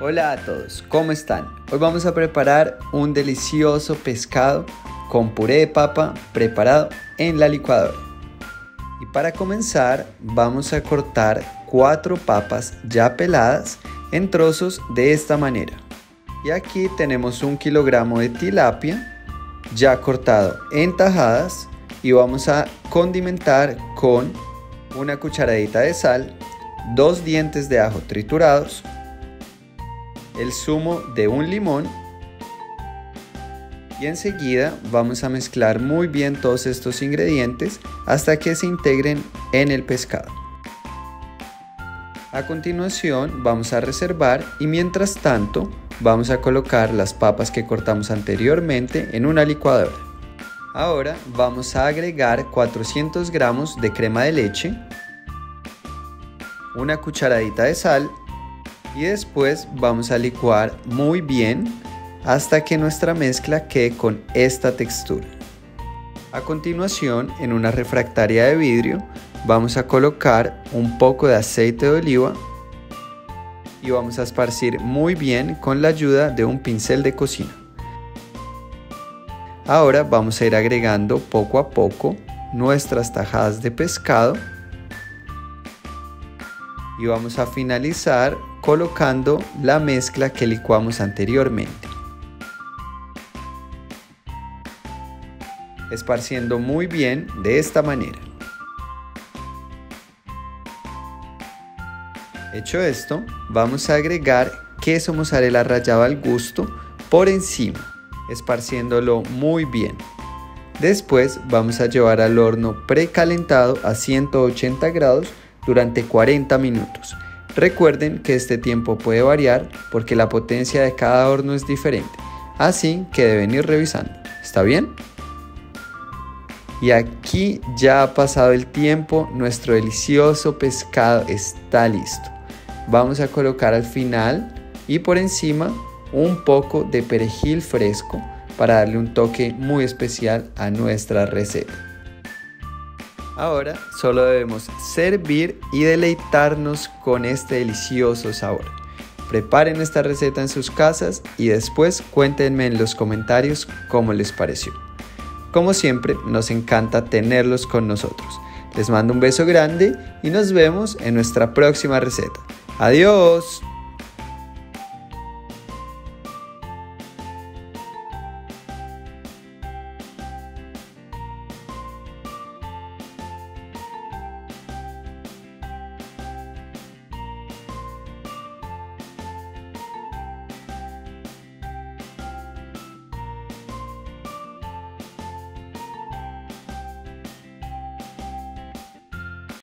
Hola a todos, ¿cómo están? Hoy vamos a preparar un delicioso pescado con puré de papa preparado en la licuadora. Y para comenzar vamos a cortar cuatro papas ya peladas en trozos de esta manera. Y aquí tenemos un kilogramo de tilapia ya cortado en tajadas y vamos a condimentar con una cucharadita de sal, dos dientes de ajo triturados, el zumo de un limón y enseguida vamos a mezclar muy bien todos estos ingredientes hasta que se integren en el pescado. A continuación vamos a reservar y mientras tanto vamos a colocar las papas que cortamos anteriormente en una licuadora. Ahora vamos a agregar 400 gramos de crema de leche, una cucharadita de sal y después vamos a licuar muy bien hasta que nuestra mezcla quede con esta textura. A continuación, en una refractaria de vidrio, vamos a colocar un poco de aceite de oliva y vamos a esparcir muy bien con la ayuda de un pincel de cocina. Ahora vamos a ir agregando poco a poco nuestras tajadas de pescado y vamos a finalizar colocando la mezcla que licuamos anteriormente. Esparciendo muy bien de esta manera. Hecho esto, vamos a agregar queso mozzarella rallado al gusto por encima esparciéndolo muy bien. Después vamos a llevar al horno precalentado a 180 grados durante 40 minutos. Recuerden que este tiempo puede variar porque la potencia de cada horno es diferente, así que deben ir revisando. ¿Está bien? Y aquí ya ha pasado el tiempo, nuestro delicioso pescado está listo. Vamos a colocar al final y por encima un poco de perejil fresco para darle un toque muy especial a nuestra receta. Ahora solo debemos servir y deleitarnos con este delicioso sabor. Preparen esta receta en sus casas y después cuéntenme en los comentarios cómo les pareció. Como siempre, nos encanta tenerlos con nosotros. Les mando un beso grande y nos vemos en nuestra próxima receta. Adiós.